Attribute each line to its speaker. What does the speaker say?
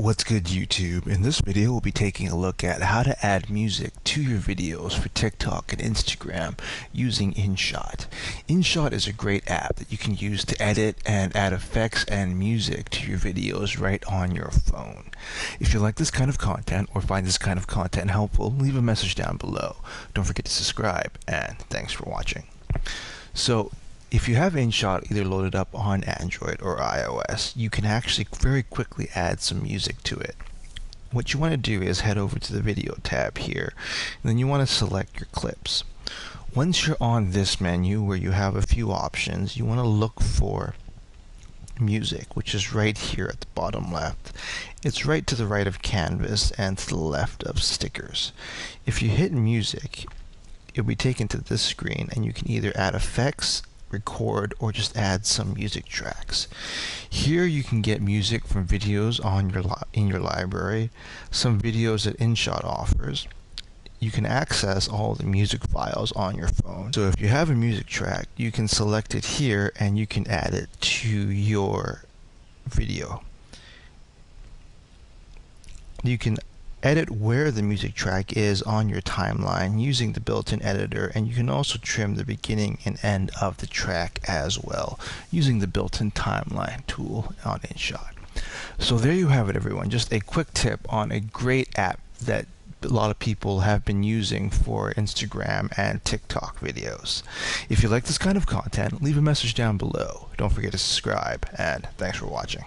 Speaker 1: What's good YouTube? In this video we'll be taking a look at how to add music to your videos for TikTok and Instagram using InShot. InShot is a great app that you can use to edit and add effects and music to your videos right on your phone. If you like this kind of content or find this kind of content helpful, leave a message down below. Don't forget to subscribe and thanks for watching. So if you have InShot either loaded up on Android or iOS, you can actually very quickly add some music to it. What you want to do is head over to the video tab here, and then you want to select your clips. Once you're on this menu where you have a few options, you want to look for music, which is right here at the bottom left. It's right to the right of canvas and to the left of stickers. If you hit music, you'll be taken to this screen and you can either add effects, record or just add some music tracks. Here you can get music from videos on your in your library, some videos that InShot offers. You can access all the music files on your phone. So if you have a music track, you can select it here and you can add it to your video. You can edit where the music track is on your timeline using the built-in editor and you can also trim the beginning and end of the track as well using the built-in timeline tool on InShot. So there you have it everyone, just a quick tip on a great app that a lot of people have been using for Instagram and TikTok videos. If you like this kind of content, leave a message down below. Don't forget to subscribe and thanks for watching.